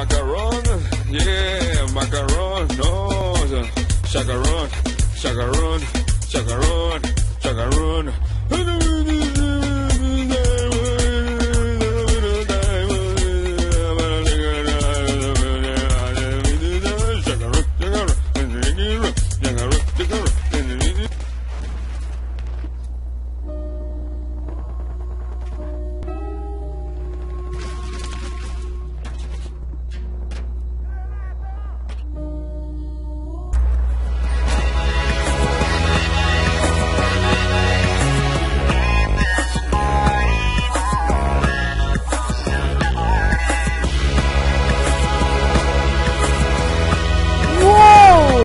macaron, yeah, macaron, no, chacarón, chacarón, chacarón, chacarón.